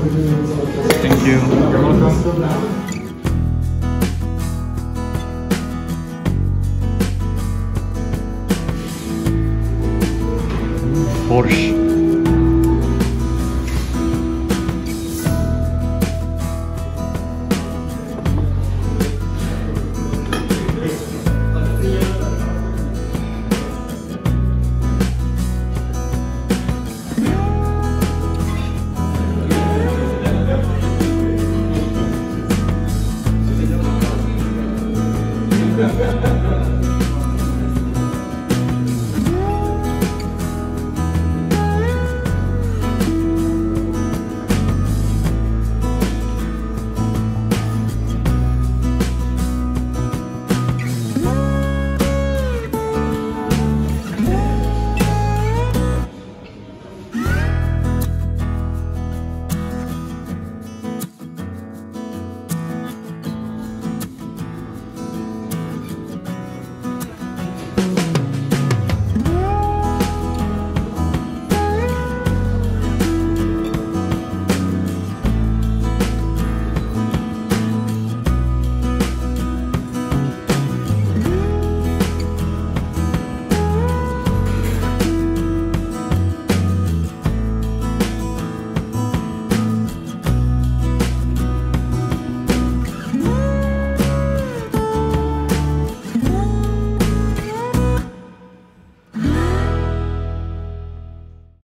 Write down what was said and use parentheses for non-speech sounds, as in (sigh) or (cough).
Thank you. You're welcome. Porsche. Yeah. (laughs)